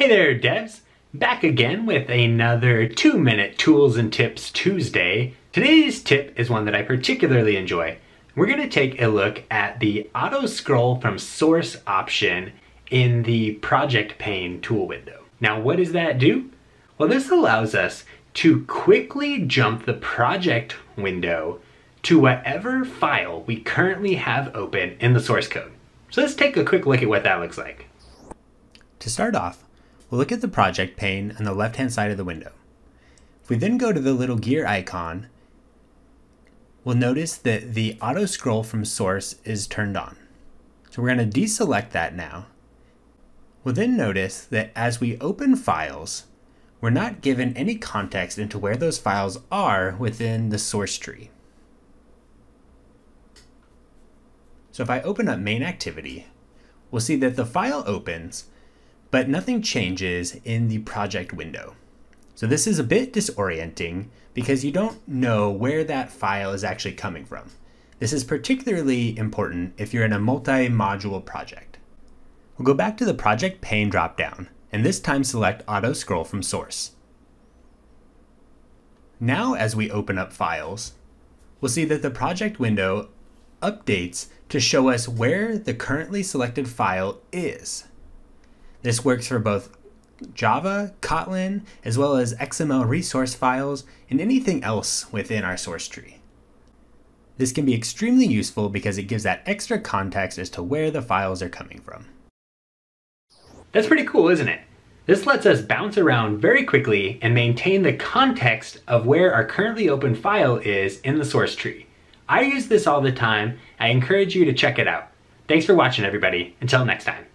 Hey there devs, back again with another 2 minute tools and tips Tuesday. Today's tip is one that I particularly enjoy. We're going to take a look at the auto scroll from source option in the project pane tool window. Now what does that do? Well this allows us to quickly jump the project window to whatever file we currently have open in the source code. So let's take a quick look at what that looks like. To start off, we'll look at the project pane on the left-hand side of the window. If we then go to the little gear icon, we'll notice that the auto scroll from source is turned on. So we're going to deselect that now. We'll then notice that as we open files, we're not given any context into where those files are within the source tree. So if I open up main activity, we'll see that the file opens, but nothing changes in the project window. So this is a bit disorienting because you don't know where that file is actually coming from. This is particularly important if you're in a multi-module project. We'll go back to the project pane dropdown and this time select auto scroll from source. Now as we open up files, we'll see that the project window updates to show us where the currently selected file is. This works for both Java, Kotlin, as well as XML resource files, and anything else within our source tree. This can be extremely useful because it gives that extra context as to where the files are coming from. That's pretty cool, isn't it? This lets us bounce around very quickly and maintain the context of where our currently open file is in the source tree. I use this all the time. I encourage you to check it out. Thanks for watching everybody. Until next time.